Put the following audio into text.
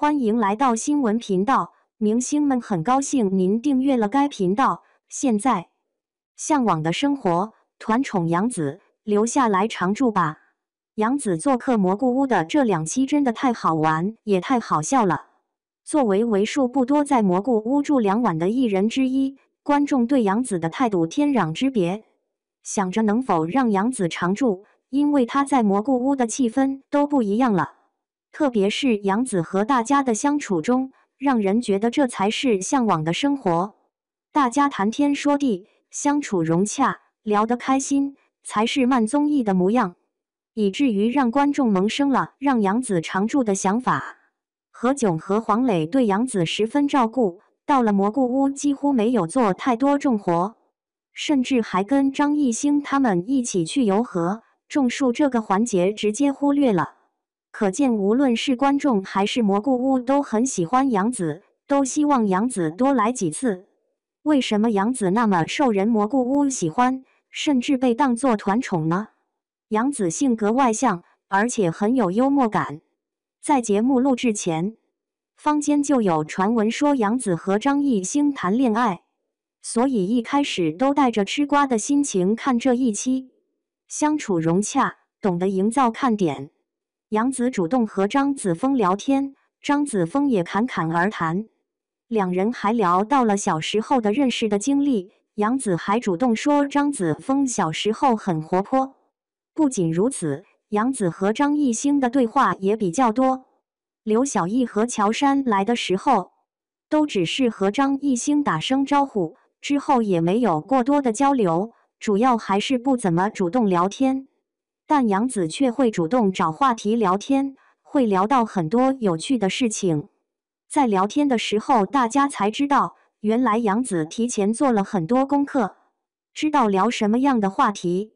欢迎来到新闻频道，明星们很高兴您订阅了该频道。现在，向往的生活团宠杨子留下来常驻吧。杨子做客蘑菇屋的这两期真的太好玩，也太好笑了。作为为数不多在蘑菇屋住两晚的艺人之一，观众对杨子的态度天壤之别。想着能否让杨子常住，因为他在蘑菇屋的气氛都不一样了。特别是杨子和大家的相处中，让人觉得这才是向往的生活。大家谈天说地，相处融洽，聊得开心，才是慢综艺的模样。以至于让观众萌生了让杨子常驻的想法。何炅和黄磊对杨子十分照顾，到了蘑菇屋几乎没有做太多重活，甚至还跟张艺兴他们一起去游河，种树这个环节直接忽略了。可见，无论是观众还是蘑菇屋都很喜欢杨子，都希望杨子多来几次。为什么杨子那么受人蘑菇屋喜欢，甚至被当作团宠呢？杨子性格外向，而且很有幽默感。在节目录制前，坊间就有传闻说杨子和张艺兴谈恋爱，所以一开始都带着吃瓜的心情看这一期。相处融洽，懂得营造看点。杨子主动和张子枫聊天，张子枫也侃侃而谈，两人还聊到了小时候的认识的经历。杨子还主动说张子枫小时候很活泼。不仅如此，杨子和张艺兴的对话也比较多。刘晓毅和乔杉来的时候，都只是和张艺兴打声招呼，之后也没有过多的交流，主要还是不怎么主动聊天。但杨子却会主动找话题聊天，会聊到很多有趣的事情。在聊天的时候，大家才知道，原来杨子提前做了很多功课，知道聊什么样的话题。